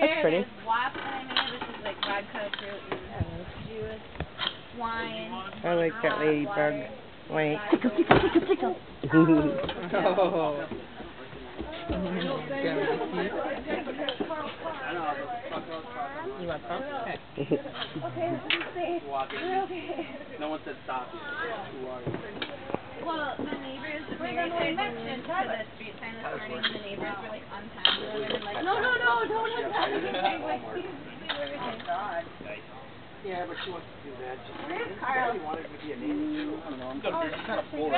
That's pretty. There's wasp that I made. This is like vodka fruit juice, wine. I like that uh, hot ladybug. water, Wait. vodka. Oh. You want some? Okay. Okay, this is safe. We're okay. No one said stop. Who are you? Well, the neighbors, we I mentioned to the street sign this morning, the neighbors were like unhappy with it, and like, no, no, no, don't unpack anything, like, please, please, everything. God. Yeah, but she wants to do that. Just, Where's Carl? She wanted to be a neighbor too. I don't know. I'm Oh, kind of bored.